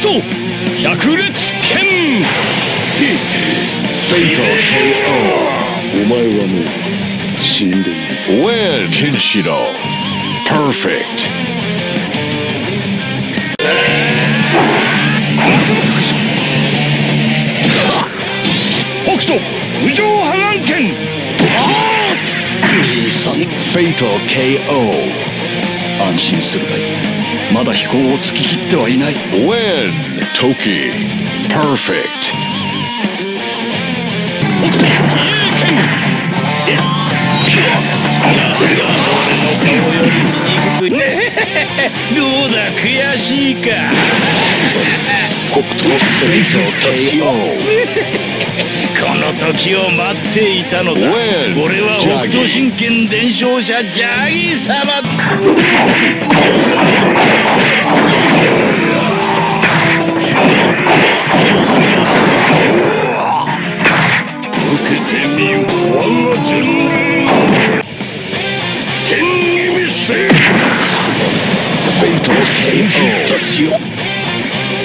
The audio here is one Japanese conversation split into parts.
斗百裂剣フェイト KO お前はもう死んでいる Win, Kenshiro. Perfect. 北斗無情破眼剣 Fatal KO 安心するがいいまだ飛行を突き切ってはいない Win, Toki. Perfect. どうだ悔しいか北斗のセイト KO この時を待っていたのだ?俺は北斗神拳伝承者ジャギ様。受け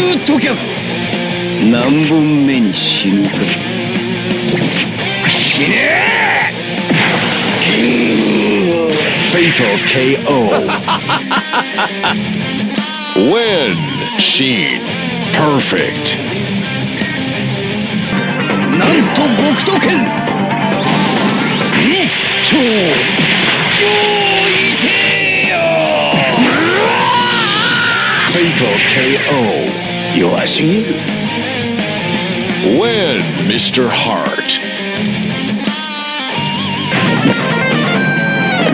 召集飛脚何本目に死ぬか死ね Fatal KO Win, Sheen. Perfect. なんと北斗剣日朝上位帝よ Fatal KO 弱すぎる Win, Mr. Hart.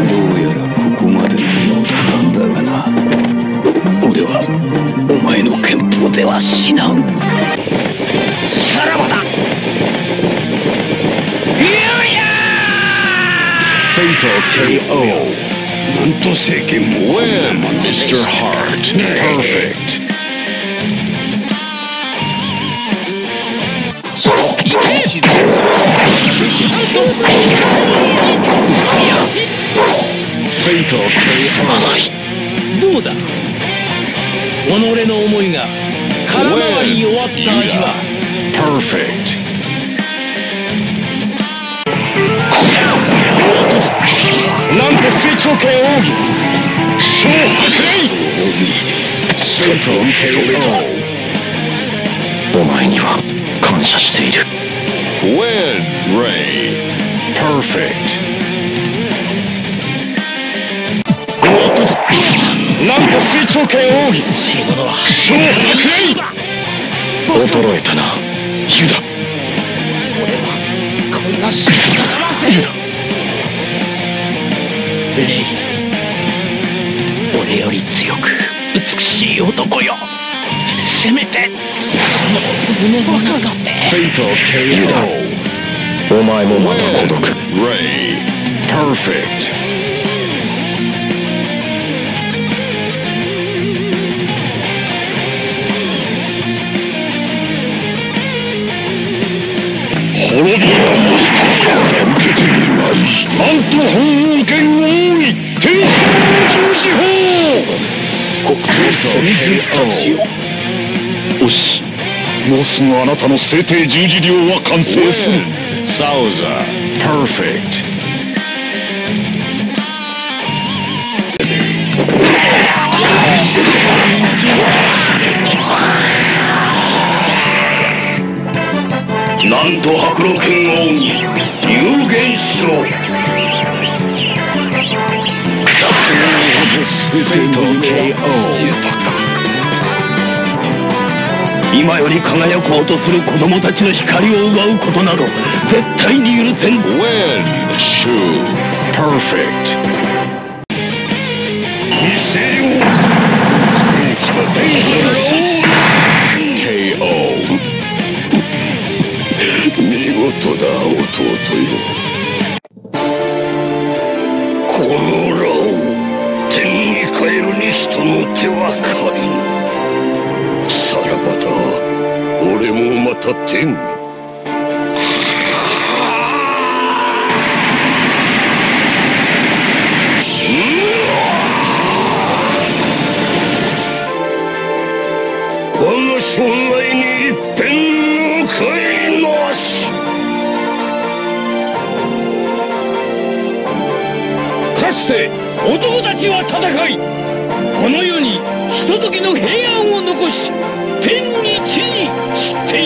どうやらここまでのようだなんだがな俺はお前の憲法では死なんさらばだ Fatal KO なんと政権も Win, Mr. Hart. Perfect. どうだ？己の思いが空回り終わった味は Perfect. なんと成長権奥義。お前にはている。Win, Ray. Perfect. なんと成長権奥義小破壊衰えたなユダ。こんな死に方ユダレイ俺より強く美しい男よせめて。そのこの若が Fatal KO お前もまた孤独 Ray. Perfect. 滅びはもし受けてみないなんと本王権王位天使十字法北東戦人たちよよし。もうすぐあなたの制定十字量は完成する。サウザーパーフェクトなんと白露剣王に有限しろ。ステート KO 今より輝こうとする子供たちの光を奪うことなど絶対に許せん Win, Shu. Perfect. 犠牲を天使の KO. 見事だ弟よこの羅を天に帰るに人の手は借りた天我が生涯に一遍向かいますかつて男たちは戦いこの世にひとときの平安を残し天に地に散っていた。